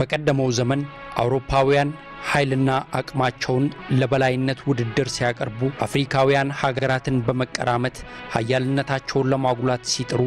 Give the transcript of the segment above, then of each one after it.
በቀደመው ዘመን አውሮፓውያን ኃይልና አቅማቸውን ለበላይነት ውድድር ሲያቀርቡ አፍሪካውያን ሀገራትን በመቀራመት ሀያልነታቸውን ለማጉላት ሲጥሩ፣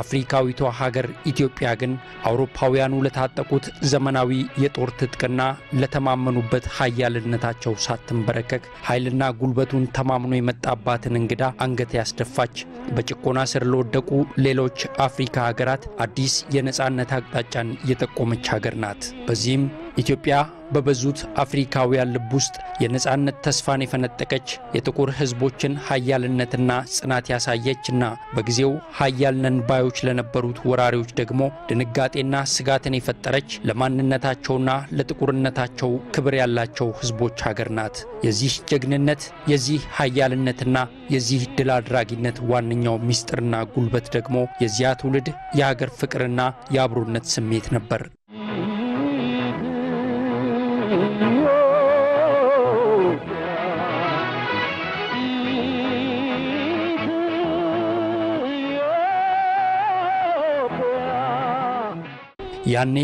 አፍሪካዊቷ ሀገር ኢትዮጵያ ግን አውሮፓውያኑ ለታጠቁት ዘመናዊ የጦር ትጥቅና ለተማመኑበት ሀያልነታቸው ሳትንበረከክ ኃይልና ጉልበቱን ተማምኖ የመጣባትን እንግዳ አንገት ያስደፋች በጭቆና ስር ለወደቁ ሌሎች አፍሪካ ሀገራት አዲስ የነፃነት አቅጣጫን የጠቆመች ሀገር ናት። በዚህም ኢትዮጵያ በበዙት አፍሪካውያን ልብ ውስጥ የነፃነት ተስፋን የፈነጠቀች የጥቁር ሕዝቦችን ሀያልነትና ጽናት ያሳየችና በጊዜው ሀያል ነን ባዮች ለነበሩት ወራሪዎች ደግሞ ድንጋጤና ስጋትን የፈጠረች ለማንነታቸውና ለጥቁርነታቸው ክብር ያላቸው ሕዝቦች ሀገር ናት። የዚህ ጀግንነት፣ የዚህ ሀያልነትና የዚህ ድል አድራጊነት ዋነኛው ምስጢርና ጉልበት ደግሞ የዚያ ትውልድ የሀገር ፍቅርና የአብሮነት ስሜት ነበር። ያኔ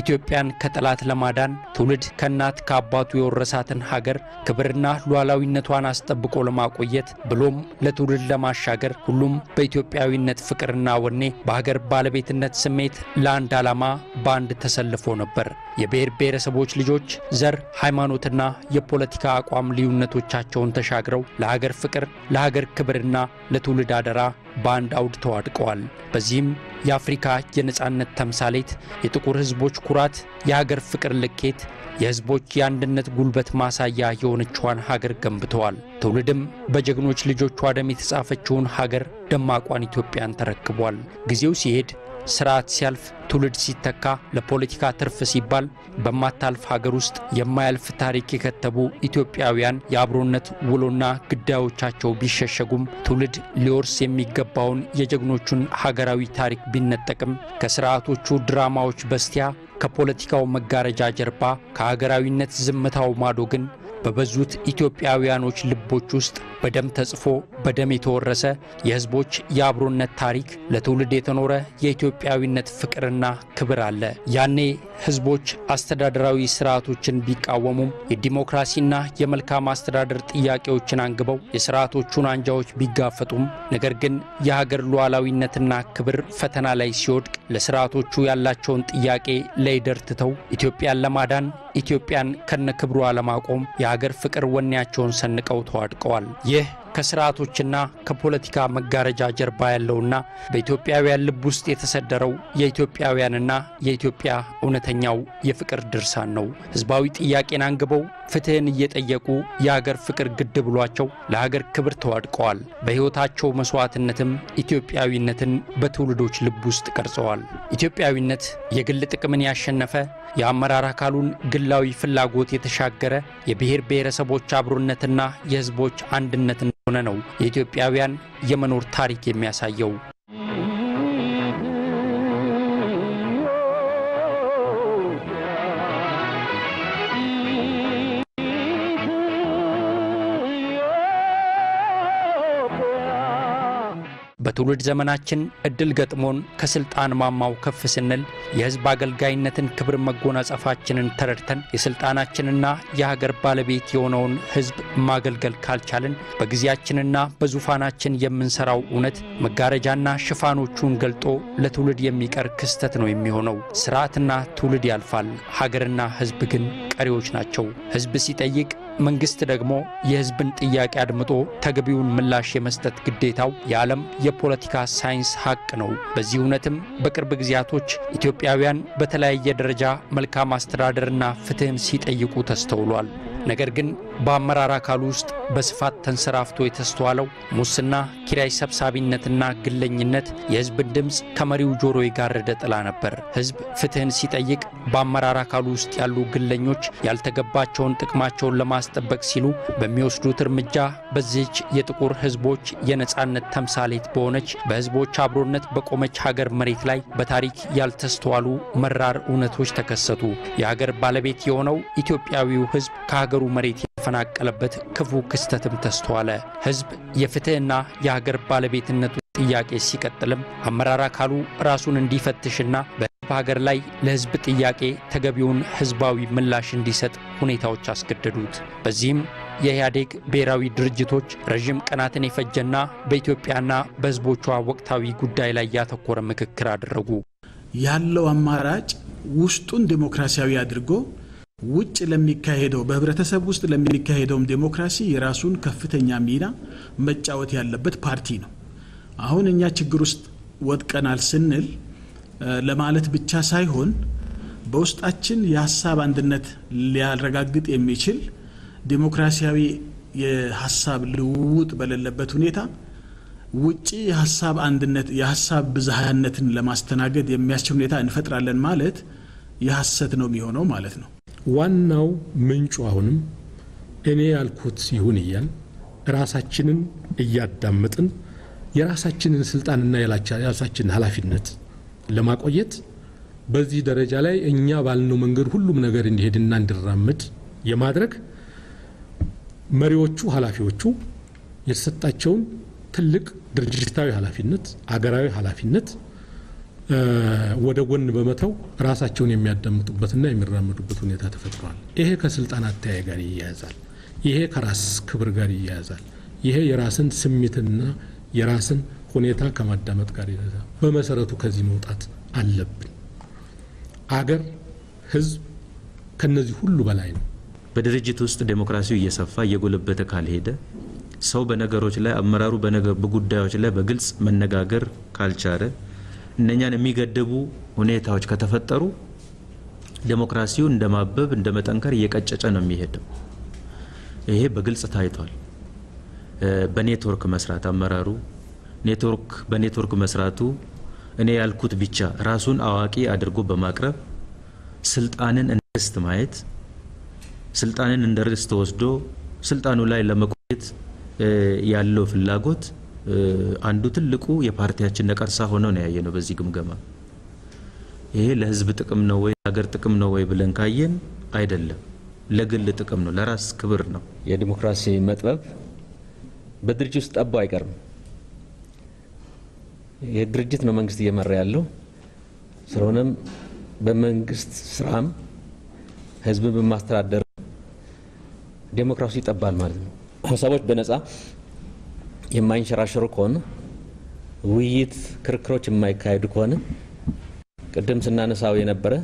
ኢትዮጵያን ከጠላት ለማዳን ትውልድ ከእናት ከአባቱ የወረሳትን ሀገር ክብርና ሉዓላዊነቷን አስጠብቆ ለማቆየት ብሎም ለትውልድ ለማሻገር ሁሉም በኢትዮጵያዊነት ፍቅርና ወኔ በሀገር ባለቤትነት ስሜት ለአንድ ዓላማ በአንድ ተሰልፎ ነበር። የብሔር ብሔረሰቦች ልጆች ዘር፣ ሃይማኖትና የፖለቲካ አቋም ልዩነቶቻቸውን ተሻግረው ለሀገር ፍቅር፣ ለሀገር ክብርና ለትውልድ አደራ በአንድ አውድ ተዋድቀዋል። በዚህም የአፍሪካ የነፃነት ተምሳሌት፣ የጥቁር ሕዝቦች ኩራት፣ የሀገር ፍቅር ልኬት፣ የሕዝቦች የአንድነት ጉልበት ማሳያ የሆነችዋን ሀገር ገንብተዋል። ትውልድም በጀግኖች ልጆቿ ደም የተጻፈችውን ሀገር ደማቋን ኢትዮጵያን ተረክቧል። ጊዜው ሲሄድ ስርዓት ሲያልፍ ትውልድ ሲተካ ለፖለቲካ ትርፍ ሲባል በማታልፍ ሀገር ውስጥ የማያልፍ ታሪክ የከተቡ ኢትዮጵያውያን የአብሮነት ውሎና ግዳዮቻቸው ቢሸሸጉም ትውልድ ሊወርስ የሚገባውን የጀግኖቹን ሀገራዊ ታሪክ ቢነጠቅም ከስርዓቶቹ ድራማዎች በስቲያ ከፖለቲካው መጋረጃ ጀርባ ከሀገራዊነት ዝምታው ማዶ ግን በበዙት ኢትዮጵያውያኖች ልቦች ውስጥ በደም ተጽፎ በደም የተወረሰ የሕዝቦች የአብሮነት ታሪክ ለትውልድ የተኖረ የኢትዮጵያዊነት ፍቅርና ክብር አለ። ያኔ ሕዝቦች አስተዳደራዊ ስርዓቶችን ቢቃወሙም የዲሞክራሲና የመልካም አስተዳደር ጥያቄዎችን አንግበው የስርዓቶቹን አንጃዎች ቢጋፈጡም ነገር ግን የሀገር ሉዓላዊነትና ክብር ፈተና ላይ ሲወድቅ ለስርዓቶቹ ያላቸውን ጥያቄ ለይደር ትተው ኢትዮጵያን ለማዳን ኢትዮጵያን ከነክብሯ ለማቆም የሀገር ፍቅር ወኔያቸውን ሰንቀው ተዋድቀዋል። ይህ ከስርዓቶችና ከፖለቲካ መጋረጃ ጀርባ ያለውና በኢትዮጵያውያን ልብ ውስጥ የተሰደረው የኢትዮጵያውያንና የኢትዮጵያ እውነተኛው የፍቅር ድርሳን ነው። ሕዝባዊ ጥያቄን አንግበው ፍትሕን እየጠየቁ የሀገር ፍቅር ግድ ብሏቸው ለሀገር ክብር ተዋድቀዋል። በሕይወታቸው መሥዋዕትነትም ኢትዮጵያዊነትን በትውልዶች ልብ ውስጥ ቀርጸዋል። ኢትዮጵያዊነት የግል ጥቅምን ያሸነፈ የአመራር አካሉን ግላዊ ፍላጎት የተሻገረ የብሔር ብሔረሰቦች አብሮነትና የሕዝቦች አንድነት እንደሆነ ነው የኢትዮጵያውያን የመኖር ታሪክ የሚያሳየው። በትውልድ ዘመናችን እድል ገጥሞን ከስልጣን ማማው ከፍ ስንል የሕዝብ አገልጋይነትን ክብር መጎናጸፋችንን ተረድተን የስልጣናችንና የሀገር ባለቤት የሆነውን ሕዝብ ማገልገል ካልቻልን በጊዜያችንና በዙፋናችን የምንሰራው እውነት መጋረጃና ሽፋኖቹን ገልጦ ለትውልድ የሚቀር ክስተት ነው የሚሆነው። ስርዓትና ትውልድ ያልፋል፣ ሀገርና ሕዝብ ግን ቀሪዎች ናቸው። ሕዝብ ሲጠይቅ መንግስት ደግሞ የሕዝብን ጥያቄ አድምጦ ተገቢውን ምላሽ የመስጠት ግዴታው የዓለም የፖለቲካ ሳይንስ ሀቅ ነው። በዚህ እውነትም በቅርብ ጊዜያቶች ኢትዮጵያውያን በተለያየ ደረጃ መልካም አስተዳደርና ፍትሕን ሲጠይቁ ተስተውሏል። ነገር ግን በአመራር አካሉ ውስጥ በስፋት ተንሰራፍቶ የተስተዋለው ሙስና፣ ኪራይ ሰብሳቢነትና ግለኝነት የሕዝብን ድምፅ ከመሪው ጆሮ የጋረደ ጥላ ነበር። ሕዝብ ፍትሕን ሲጠይቅ በአመራር አካሉ ውስጥ ያሉ ግለኞች ያልተገባቸውን ጥቅማቸውን ለማስጠበቅ ሲሉ በሚወስዱት እርምጃ በዚህች የጥቁር ሕዝቦች የነጻነት ተምሳሌት በሆነች በሕዝቦች አብሮነት በቆመች ሀገር መሬት ላይ በታሪክ ያልተስተዋሉ መራር እውነቶች ተከሰቱ። የሀገር ባለቤት የሆነው ኢትዮጵያዊው ሕዝብ ከሀገሩ መሬት የተፈናቀለበት ክፉ ክስተትም ተስተዋለ። ሕዝብ የፍትሕና የሀገር ባለቤትነቱ ጥያቄ ሲቀጥልም አመራር አካሉ ራሱን እንዲፈትሽና በሀገር ላይ ለሕዝብ ጥያቄ ተገቢውን ሕዝባዊ ምላሽ እንዲሰጥ ሁኔታዎች አስገደዱት። በዚህም የኢህአዴግ ብሔራዊ ድርጅቶች ረዥም ቀናትን የፈጀና በኢትዮጵያና በሕዝቦቿ ወቅታዊ ጉዳይ ላይ ያተኮረ ምክክር አደረጉ። ያለው አማራጭ ውስጡን ዴሞክራሲያዊ አድርጎ ውጭ ለሚካሄደው በህብረተሰብ ውስጥ ለሚካሄደውም ዴሞክራሲ የራሱን ከፍተኛ ሚና መጫወት ያለበት ፓርቲ ነው። አሁን እኛ ችግር ውስጥ ወጥቀናል ስንል ለማለት ብቻ ሳይሆን በውስጣችን የሀሳብ አንድነት ሊያረጋግጥ የሚችል ዴሞክራሲያዊ የሀሳብ ልውውጥ በሌለበት ሁኔታ ውጪ የሀሳብ አንድነት የሀሳብ ብዝሃነትን ለማስተናገድ የሚያስችል ሁኔታ እንፈጥራለን ማለት የሐሰት ነው የሚሆነው ማለት ነው። ዋናው ምንጩ አሁንም እኔ ያልኩት ይሁን እያል ራሳችንን እያዳመጥን የራሳችንን ስልጣንና የራሳችንን ኃላፊነት ለማቆየት በዚህ ደረጃ ላይ እኛ ባልነው መንገድ ሁሉም ነገር እንዲሄድና እንዲራመድ የማድረግ መሪዎቹ ኃላፊዎቹ የተሰጣቸውን ትልቅ ድርጅታዊ ኃላፊነት አገራዊ ኃላፊነት ወደ ጎን በመተው ራሳቸውን የሚያዳምጡበትና የሚራመዱበት ሁኔታ ተፈጥሯል። ይሄ ከስልጣን አተያይ ጋር ይያያዛል። ይሄ ከራስ ክብር ጋር ይያያዛል። ይሄ የራስን ስሜትና የራስን ሁኔታ ከማዳመጥ ጋር ይያያዛል። በመሰረቱ ከዚህ መውጣት አለብን። አገር፣ ሕዝብ ከነዚህ ሁሉ በላይ ነው። በድርጅት ውስጥ ዴሞክራሲው እየሰፋ እየጎለበተ ካልሄደ ሰው በነገሮች ላይ አመራሩ በጉዳዮች ላይ በግልጽ መነጋገር ካልቻለ እነኛን የሚገድቡ ሁኔታዎች ከተፈጠሩ ዴሞክራሲው ከ እንደ ማበብ እንደ መጠንከር እየቀጨጨ ነው የሚሄደው። ይሄ በግልጽ ታይቷል። በኔትወርክ መስራት አመራሩ network በ network መስራቱ እኔ ያልኩት ብቻ ራሱን አዋቂ አድርጎ በማቅረብ ስልጣንን እንደ ርስት ማየት ስልጣንን እንደ ርስት ወስዶ ስልጣኑ ላይ ለመቆየት ያለው ፍላጎት አንዱ ትልቁ የፓርቲያችን ነቀርሳ ሆኖ ነው ያየነው። በዚህ ግምገማ ይሄ ለህዝብ ጥቅም ነው ወይ ሀገር ጥቅም ነው ወይ ብለን ካየን አይደለም፣ ለግል ጥቅም ነው፣ ለራስ ክብር ነው። የዲሞክራሲ መጥበብ በድርጅት ውስጥ ጠቦ አይቀርም። የድርጅት ነው መንግስት እየመራ ያለው። ስለሆነም በመንግስት ስራም ህዝብን በማስተዳደር ዴሞክራሲ ይጠባል ማለት ነው። ሀሳቦች በነጻ የማይንሸራሸሩ ከሆነ ውይይት፣ ክርክሮች የማይካሄዱ ከሆነ ቅድም ስናነሳው የነበረ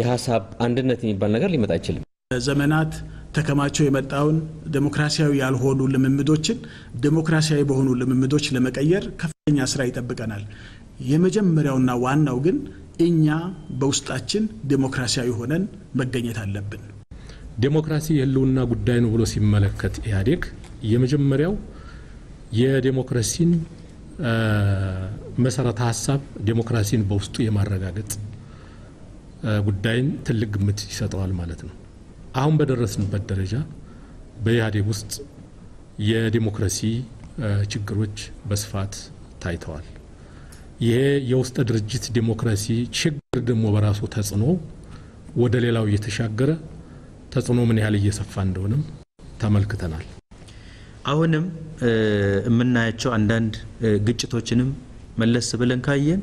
የሀሳብ አንድነት የሚባል ነገር ሊመጣ አይችልም። ዘመናት ተከማቸው የመጣውን ዴሞክራሲያዊ ያልሆኑ ልምምዶችን ዴሞክራሲያዊ በሆኑ ልምምዶች ለመቀየር ከፍተኛ ስራ ይጠብቀናል። የመጀመሪያውና ዋናው ግን እኛ በውስጣችን ዴሞክራሲያዊ ሆነን መገኘት አለብን። ዴሞክራሲ የህልውና ጉዳይ ነው ብሎ ሲመለከት ኢህአዴግ የመጀመሪያው የዴሞክራሲን መሰረተ ሀሳብ ዴሞክራሲን በውስጡ የማረጋገጥ ጉዳይን ትልቅ ግምት ይሰጠዋል ማለት ነው። አሁን በደረስንበት ደረጃ በኢህአዴግ ውስጥ የዴሞክራሲ ችግሮች በስፋት ታይተዋል። ይሄ የውስጥ ድርጅት ዴሞክራሲ ችግር ደግሞ በራሱ ተጽዕኖ ወደ ሌላው እየተሻገረ ተጽዕኖ ምን ያህል እየሰፋ እንደሆነም ተመልክተናል። አሁንም የምናያቸው አንዳንድ ግጭቶችንም መለስ ብለን ካየን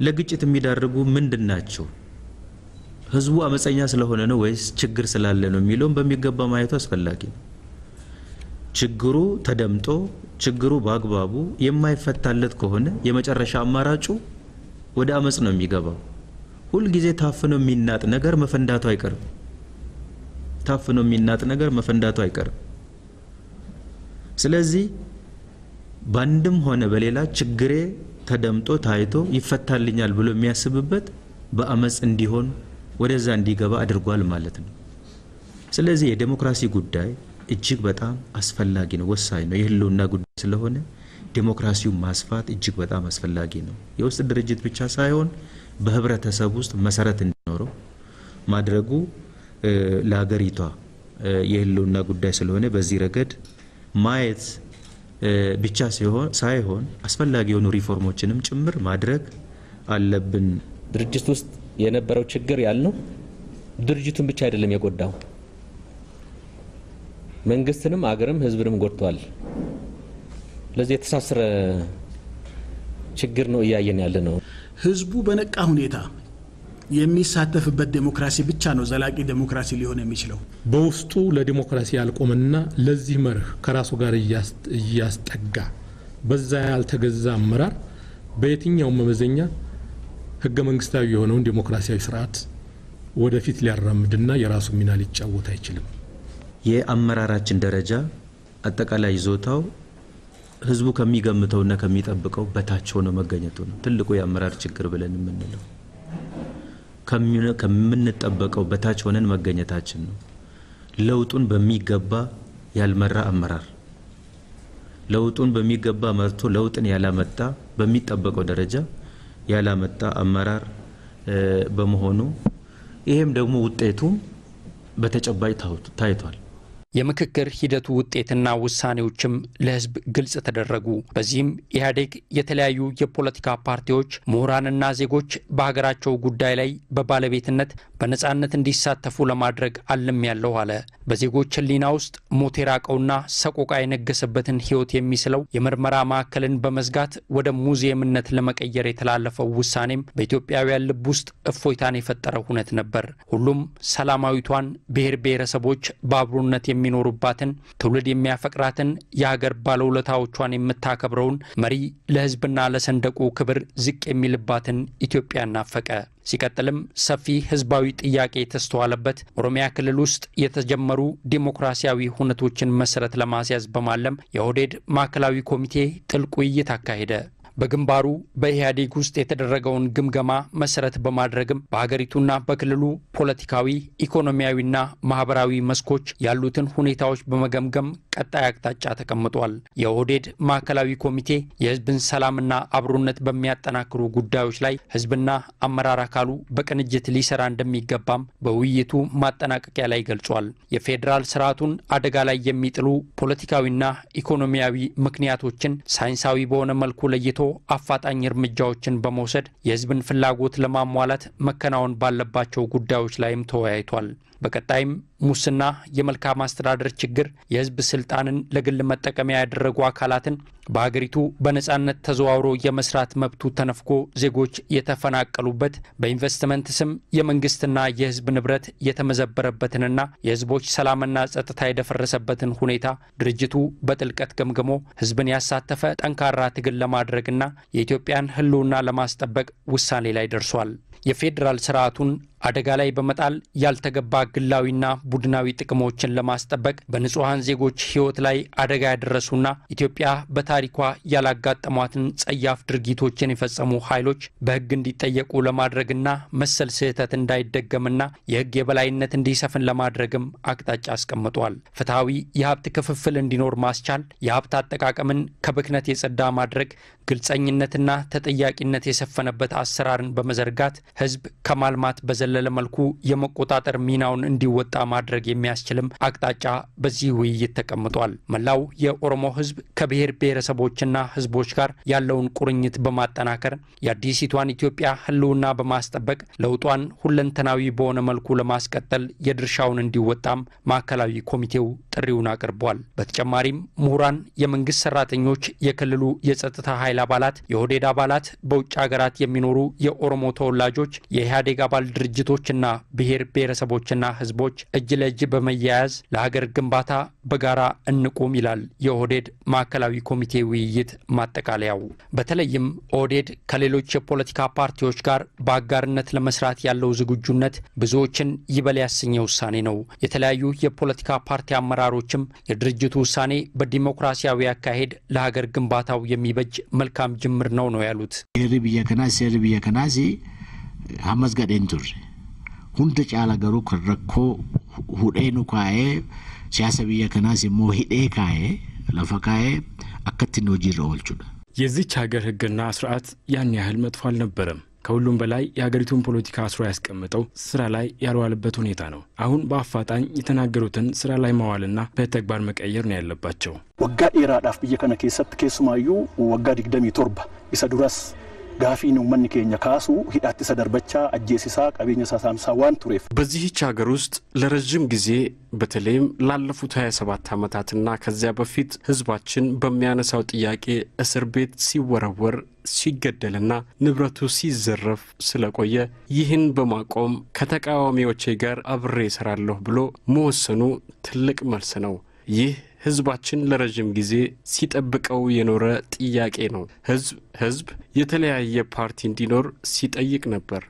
ለግጭት የሚዳርጉ ምንድን ናቸው? ህዝቡ አመፀኛ ስለሆነ ነው ወይስ ችግር ስላለ ነው የሚለውን በሚገባ ማየቱ አስፈላጊ ነው። ችግሩ ተደምጦ ችግሩ በአግባቡ የማይፈታለት ከሆነ የመጨረሻ አማራጩ ወደ አመፅ ነው የሚገባው። ሁልጊዜ ታፍኖ የሚናጥ ነገር መፈንዳቱ አይቀርም። ታፍኖ የሚናጥ ነገር መፈንዳቱ አይቀርም። ስለዚህ በአንድም ሆነ በሌላ ችግሬ ተደምጦ ታይቶ ይፈታልኛል ብሎ የሚያስብበት በአመፅ እንዲሆን ወደዛ እንዲገባ አድርጓል ማለት ነው። ስለዚህ የዴሞክራሲ ጉዳይ እጅግ በጣም አስፈላጊ ነው፣ ወሳኝ ነው። የህልውና ጉዳይ ስለሆነ ዴሞክራሲውን ማስፋት እጅግ በጣም አስፈላጊ ነው። የውስጥ ድርጅት ብቻ ሳይሆን በህብረተሰብ ውስጥ መሰረት እንዲኖረው ማድረጉ ለሀገሪቷ የህልውና ጉዳይ ስለሆነ በዚህ ረገድ ማየት ብቻ ሳይሆን አስፈላጊ የሆኑ ሪፎርሞችንም ጭምር ማድረግ አለብን። ድርጅት ውስጥ የነበረው ችግር ያልነው ድርጅቱን ብቻ አይደለም የጎዳው፣ መንግስትንም አገርም ህዝብንም ጎድቷል። ለዚህ የተሳሰረ ችግር ነው እያየን ያለ ነው። ህዝቡ በነቃ ሁኔታ የሚሳተፍበት ዴሞክራሲ ብቻ ነው ዘላቂ ዴሞክራሲ ሊሆን የሚችለው። በውስጡ ለዲሞክራሲ ያልቆመና ለዚህ መርህ ከራሱ ጋር እያስጠጋ በዛ ያልተገዛ አመራር በየትኛውም መመዘኛ ህገ መንግስታዊ የሆነውን ዴሞክራሲያዊ ስርዓት ወደፊት ሊያራምድና የራሱ ሚና ሊጫወት አይችልም። የአመራራችን ደረጃ አጠቃላይ ይዞታው ህዝቡ ከሚገምተውና ከሚጠብቀው በታች ሆኖ መገኘቱ ነው ትልቁ የአመራር ችግር ብለን የምንለው። ከምንጠበቀው በታች ሆነን መገኘታችን ነው። ለውጡን በሚገባ ያልመራ አመራር፣ ለውጡን በሚገባ መርቶ ለውጥን ያላመጣ በሚጠበቀው ደረጃ ያላመጣ አመራር በመሆኑ ይሄም ደግሞ ውጤቱም በተጨባጭ ታይቷል። የምክክር ሂደቱ ውጤትና ውሳኔዎችም ለህዝብ ግልጽ ተደረጉ። በዚህም ኢህአዴግ የተለያዩ የፖለቲካ ፓርቲዎች፣ ምሁራንና ዜጎች በሀገራቸው ጉዳይ ላይ በባለቤትነት በነፃነት እንዲሳተፉ ለማድረግ አልም ያለው አለ። በዜጎች ህሊና ውስጥ ሞት የራቀውና ሰቆቃ የነገሰበትን ህይወት የሚስለው የምርመራ ማዕከልን በመዝጋት ወደ ሙዚየምነት ለመቀየር የተላለፈው ውሳኔም በኢትዮጵያውያን ልብ ውስጥ እፎይታን የፈጠረ ሁነት ነበር። ሁሉም ሰላማዊቷን ብሔር ብሔረሰቦች በአብሮነት የሚኖሩባትን ትውልድ የሚያፈቅራትን የሀገር ባለውለታዎቿን የምታከብረውን መሪ ለህዝብና ለሰንደቁ ክብር ዝቅ የሚልባትን ኢትዮጵያ ናፈቀ። ሲቀጥልም ሰፊ ህዝባዊ ጥያቄ የተስተዋለበት ኦሮሚያ ክልል ውስጥ የተጀመሩ ዲሞክራሲያዊ ሁነቶችን መሰረት ለማስያዝ በማለም የኦህዴድ ማዕከላዊ ኮሚቴ ጥልቅ ውይይት አካሄደ። በግንባሩ በኢህአዴግ ውስጥ የተደረገውን ግምገማ መሰረት በማድረግም በሀገሪቱና በክልሉ ፖለቲካዊ፣ ኢኮኖሚያዊና ማህበራዊ መስኮች ያሉትን ሁኔታዎች በመገምገም ቀጣይ አቅጣጫ ተቀምጧል። የኦህዴድ ማዕከላዊ ኮሚቴ የህዝብን ሰላምና አብሮነት በሚያጠናክሩ ጉዳዮች ላይ ህዝብና አመራር አካሉ በቅንጅት ሊሰራ እንደሚገባም በውይይቱ ማጠናቀቂያ ላይ ገልጿል። የፌዴራል ስርዓቱን አደጋ ላይ የሚጥሉ ፖለቲካዊና ኢኮኖሚያዊ ምክንያቶችን ሳይንሳዊ በሆነ መልኩ ለይቶ አፋጣኝ እርምጃዎችን በመውሰድ የህዝብን ፍላጎት ለማሟላት መከናወን ባለባቸው ጉዳዮች ላይም ተወያይቷል። በቀጣይም ሙስና፣ የመልካም አስተዳደር ችግር፣ የህዝብ ስልጣንን ለግል መጠቀሚያ ያደረጉ አካላትን በሀገሪቱ በነጻነት ተዘዋውሮ የመስራት መብቱ ተነፍጎ ዜጎች የተፈናቀሉበት በኢንቨስትመንት ስም የመንግስትና የህዝብ ንብረት የተመዘበረበትንና የህዝቦች ሰላምና ጸጥታ የደፈረሰበትን ሁኔታ ድርጅቱ በጥልቀት ገምግሞ ህዝብን ያሳተፈ ጠንካራ ትግል ለማድረግና የኢትዮጵያን ህልውና ለማስጠበቅ ውሳኔ ላይ ደርሷል። የፌዴራል ስርዓቱን አደጋ ላይ በመጣል ያልተገባ ግላዊና ቡድናዊ ጥቅሞችን ለማስጠበቅ በንጹሐን ዜጎች ህይወት ላይ አደጋ ያደረሱና ኢትዮጵያ በታሪኳ ያላጋጠሟትን ጸያፍ ድርጊቶችን የፈጸሙ ኃይሎች በህግ እንዲጠየቁ ለማድረግና መሰል ስህተት እንዳይደገምና የህግ የበላይነት እንዲሰፍን ለማድረግም አቅጣጫ አስቀምጧል። ፍትሐዊ የሀብት ክፍፍል እንዲኖር ማስቻል፣ የሀብት አጠቃቀምን ከብክነት የጸዳ ማድረግ፣ ግልጸኝነትና ተጠያቂነት የሰፈነበት አሰራርን በመዘርጋት ህዝብ ከማልማት በዘለለ መልኩ የመቆጣጠር ሚናውን እንዲወጣ ማድረግ የሚያስችልም አቅጣጫ በዚህ ውይይት ተቀምጧል። መላው የኦሮሞ ህዝብ ከብሔር ብሔረሰቦችና ህዝቦች ጋር ያለውን ቁርኝት በማጠናከር የአዲሲቷን ኢትዮጵያ ህልውና በማስጠበቅ ለውጧን ሁለንተናዊ በሆነ መልኩ ለማስቀጠል የድርሻውን እንዲወጣም ማዕከላዊ ኮሚቴው ጥሪውን አቅርቧል። በተጨማሪም ምሁራን፣ የመንግስት ሰራተኞች፣ የክልሉ የጸጥታ ኃይል አባላት፣ የኦህዴድ አባላት፣ በውጭ ሀገራት የሚኖሩ የኦሮሞ ተወላጆች፣ የኢህአዴግ አባል ድርጅቶችና ብሔር ብሔረሰቦችና ህዝቦች እጅ ለእጅ በመያያዝ ለሀገር ግንባታ በጋራ እንቁም ይላል የኦህዴድ ማዕከላዊ ኮሚቴ ውይይት ማጠቃለያው። በተለይም ኦህዴድ ከሌሎች የፖለቲካ ፓርቲዎች ጋር በአጋርነት ለመስራት ያለው ዝግጁነት ብዙዎችን ይበል ያሰኘ ውሳኔ ነው። የተለያዩ የፖለቲካ ፓርቲ አመራሮችም የድርጅቱ ውሳኔ በዲሞክራሲያዊ አካሄድ ለሀገር ግንባታው የሚበጅ መልካም ጅምር ነው ነው ያሉት። ብየ ብየ ሀመስ ገዴን ቱሬ ሁንደ ጫላ ገሩ ረኮ ሁዴኑ ካዬ ሲያሰ ብየ ከናስ ሞ ሂዴ ካዬ ለፈ ካዬ አከትን ሆጂirra oolchuudha የዚች ሀገር ህግና ስርዓት ያን ያህል መጥፎ አልነበረም። ከሁሉም በላይ የሀገሪቱን ፖለቲካ አስሮ ያስቀምጠው ስራ ላይ ያልዋለበት ሁኔታ ነው። አሁን በአፋጣኝ የተናገሩትን ስራ ላይ ማዋልና በተግባር መቀየር ነው ያለባቸው። biyya kana keessatti keessumaayyuu waggaa digdamii torba isa duras uummanni keenya kaasu hidhaatti isa darbachaa ajjeesisaa qabeenya isaa saamsaa waan tureef በዚህች ሀገር ውስጥ ለረዥም ጊዜ በተለይም ላለፉት 27 ዓመታትና ከዚያ በፊት ህዝባችን በሚያነሳው ጥያቄ እስር ቤት ሲወረወር ሲገደልና ንብረቱ ሲዘረፍ ስለቆየ ይህን በማቆም ከተቃዋሚዎቼ ጋር አብሬ እሰራለሁ ብሎ መወሰኑ ትልቅ መልስ ነው። ይህ ህዝባችን ለረዥም ጊዜ ሲጠብቀው የኖረ ጥያቄ ነው። ህዝብ ህዝብ የተለያየ ፓርቲ እንዲኖር ሲጠይቅ ነበር።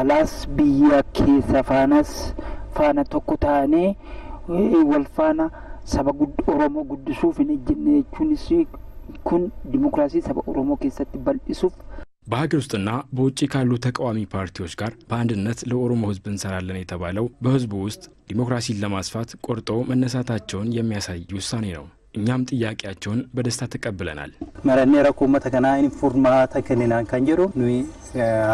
alaas biyya keessa faanas faana tokko taanee wal faana saba oromoo guddisuuf hin ejjenne jechuunis kun dimokiraasii saba oromoo keessatti bal'isuuf በሀገር ውስጥና በውጭ ካሉ ተቃዋሚ ፓርቲዎች ጋር በአንድነት ለኦሮሞ ህዝብ እንሰራለን የተባለው በህዝቡ ውስጥ ዲሞክራሲን ለማስፋት ቆርጦ መነሳታቸውን የሚያሳይ ውሳኔ ነው። እኛም ጥያቄያቸውን በደስታ ተቀብለናል። መረኔ ረኮ መተከና ኢንፎርማታ ከኔናን ከንጀሮ ኑይ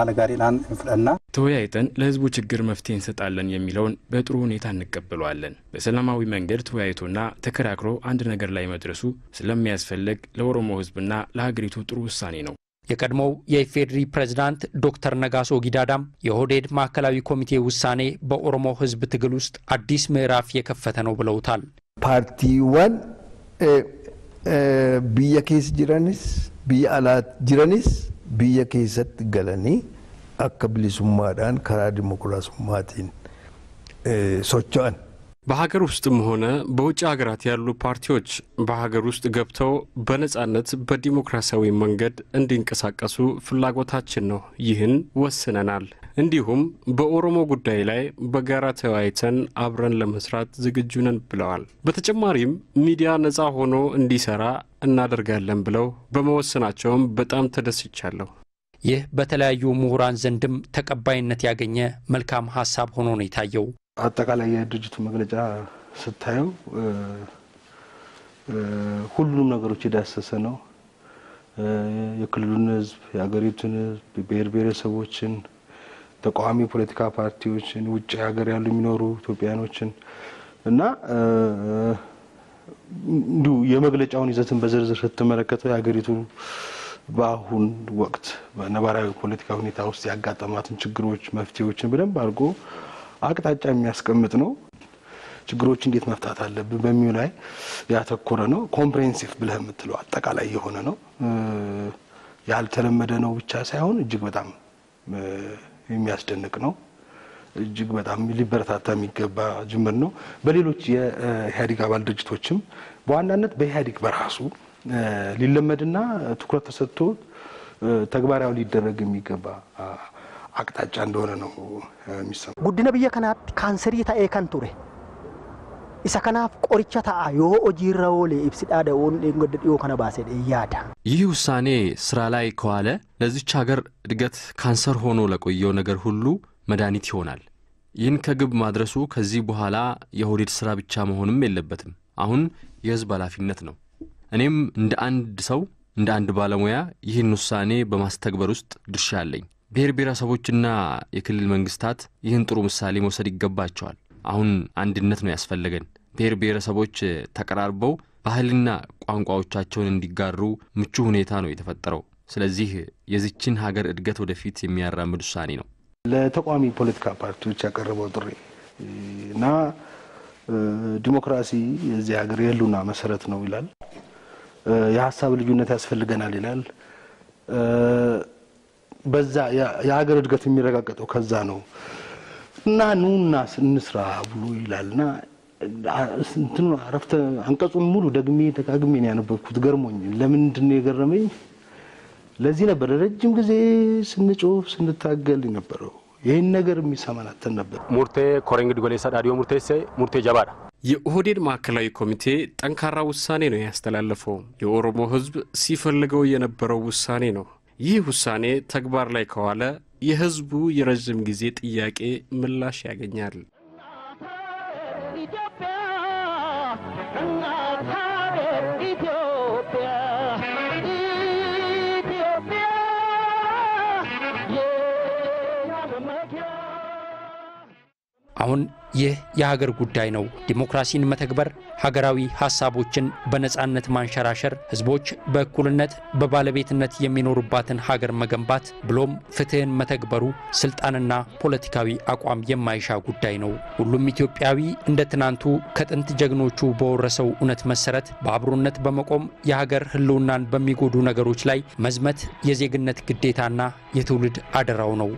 አለጋሪናን ፍለና ተወያይተን ለህዝቡ ችግር መፍትሄ እንሰጣለን የሚለውን በጥሩ ሁኔታ እንቀበለዋለን። በሰላማዊ መንገድ ተወያይቶና ተከራክሮ አንድ ነገር ላይ መድረሱ ስለሚያስፈልግ ለኦሮሞ ህዝብና ለሀገሪቱ ጥሩ ውሳኔ ነው። የቀድሞው የኢፌዴሪ ፕሬዝዳንት ዶክተር ነጋሶ ጊዳዳም የኦህዴድ ማዕከላዊ ኮሚቴ ውሳኔ በኦሮሞ ህዝብ ትግል ውስጥ አዲስ ምዕራፍ የከፈተ ነው ብለውታል። ፓርቲዋን biyya keessa jiranis biyya alaa jiranis biyya keessatti galanii akka bilisummaadhaan karaa dimokiraasummaatiin socho'an በሀገር ውስጥም ሆነ በውጭ ሀገራት ያሉ ፓርቲዎች በሀገር ውስጥ ገብተው በነጻነት በዲሞክራሲያዊ መንገድ እንዲንቀሳቀሱ ፍላጎታችን ነው። ይህን ወስነናል። እንዲሁም በኦሮሞ ጉዳይ ላይ በጋራ ተወያይተን አብረን ለመስራት ዝግጁ ነን ብለዋል። በተጨማሪም ሚዲያ ነጻ ሆኖ እንዲሰራ እናደርጋለን ብለው በመወሰናቸውም በጣም ተደስቻለሁ። ይህ በተለያዩ ምሁራን ዘንድም ተቀባይነት ያገኘ መልካም ሀሳብ ሆኖ ነው የታየው። አጠቃላይ የድርጅቱ መግለጫ ስታየው ሁሉንም ነገሮች የዳሰሰ ነው። የክልሉን ሕዝብ፣ የሀገሪቱን ሕዝብ፣ ብሔር ብሔረሰቦችን፣ ተቃዋሚ ፖለቲካ ፓርቲዎችን፣ ውጭ ሀገር ያሉ የሚኖሩ ኢትዮጵያኖችን እና እንዲሁ የመግለጫውን ይዘትን በዝርዝር ስትመለከተው የሀገሪቱ በአሁን ወቅት በነባራዊ ፖለቲካ ሁኔታ ውስጥ ያጋጠማትን ችግሮች መፍትሄዎችን በደንብ አድርጎ አቅጣጫ የሚያስቀምጥ ነው። ችግሮች እንዴት መፍታት አለብን በሚለው ላይ ያተኮረ ነው። comprehensive ብለህ የምትለው አጠቃላይ የሆነ ነው። ያልተለመደ ነው ብቻ ሳይሆን እጅግ በጣም የሚያስደንቅ ነው። እጅግ በጣም ሊበረታታ የሚገባ ጅምር ነው። በሌሎች የኢህአዴግ አባል ድርጅቶችም በዋናነት በኢህአዴግ በራሱ ሊለመድና ትኩረት ተሰጥቶ ተግባራዊ ሊደረግ የሚገባ አቅጣጫ እንደሆነ ነው የሚሰማ። ጉዲነ ብየ ከናት ካንሰሪ ታኤ ከን ቱሬ kanaaf qoricha ta'a yoo hojiirra oole ibsidhaa da'oon dheengadda dhiyoo kana baase yaada ይህ ውሳኔ ስራ ላይ ከዋለ ለዚች ሀገር እድገት ካንሰር ሆኖ ለቆየው ነገር ሁሉ መድኃኒት ይሆናል። ይህን ከግብ ማድረሱ ከዚህ በኋላ የኦህዴድ ስራ ብቻ መሆንም የለበትም። አሁን የህዝብ ኃላፊነት ነው። እኔም እንደ አንድ ሰው እንደ አንድ ባለሙያ ይህን ውሳኔ በማስተግበር ውስጥ ድርሻ አለኝ። ብሔር ብሔረሰቦችና የክልል መንግስታት ይህን ጥሩ ምሳሌ መውሰድ ይገባቸዋል። አሁን አንድነት ነው ያስፈለገን። ብሔር ብሔረሰቦች ተቀራርበው ባህልና ቋንቋዎቻቸውን እንዲጋሩ ምቹ ሁኔታ ነው የተፈጠረው። ስለዚህ የዚችን ሀገር እድገት ወደፊት የሚያራምድ ውሳኔ ነው። ለተቃዋሚ ፖለቲካ ፓርቲዎች ያቀረበው ጥሪ እና ዲሞክራሲ የዚህ ሀገር የህልውና መሰረት ነው ይላል። የሀሳብ ልዩነት ያስፈልገናል ይላል። በዛ የሀገር እድገት የሚረጋገጠው ከዛ ነው እና ኑና እንስራ ብሎ ይላል እና እንትኑ አረፍተ አንቀጹን ሙሉ ደግሜ ደጋግሜ ነው ያነበብኩት። ገርሞኝ ለምንድን ነው የገረመኝ? ለዚህ ነበር ረጅም ጊዜ ስንጮህ ስንታገል የነበረው። ይህን ነገር የሚሰማን አተን ነበር። ሙርቴ ኮሬንግድ ጎሌሳ ዳዲዮ ሙርቴሴ ሙርቴ ጀባዳ የኦህዴድ ማዕከላዊ ኮሚቴ ጠንካራ ውሳኔ ነው ያስተላለፈው። የኦሮሞ ህዝብ ሲፈልገው የነበረው ውሳኔ ነው። ይህ ውሳኔ ተግባር ላይ ከዋለ የህዝቡ የረዥም ጊዜ ጥያቄ ምላሽ ያገኛል። አሁን ይህ የሀገር ጉዳይ ነው። ዲሞክራሲን መተግበር፣ ሀገራዊ ሀሳቦችን በነፃነት ማንሸራሸር፣ ህዝቦች በእኩልነት በባለቤትነት የሚኖሩባትን ሀገር መገንባት ብሎም ፍትህን መተግበሩ ስልጣንና ፖለቲካዊ አቋም የማይሻ ጉዳይ ነው። ሁሉም ኢትዮጵያዊ እንደ ትናንቱ ከጥንት ጀግኖቹ በወረሰው እውነት መሰረት በአብሮነት በመቆም የሀገር ህልውናን በሚጎዱ ነገሮች ላይ መዝመት የዜግነት ግዴታና የትውልድ አደራው ነው።